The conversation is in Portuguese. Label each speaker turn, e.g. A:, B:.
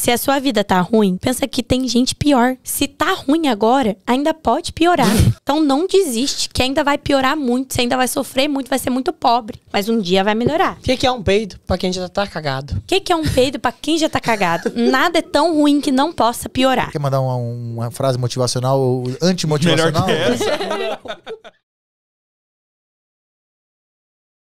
A: Se a sua vida tá ruim, pensa que tem gente pior. Se tá ruim agora, ainda pode piorar. Então não desiste, que ainda vai piorar muito. Você ainda vai sofrer muito, vai ser muito pobre. Mas um dia vai melhorar.
B: O que, que é um peido pra quem já tá cagado?
A: O que, que é um peido pra quem já tá cagado? Nada é tão ruim que não possa piorar.
C: Quer mandar uma, uma frase motivacional ou antimotivacional?
D: Melhor que essa.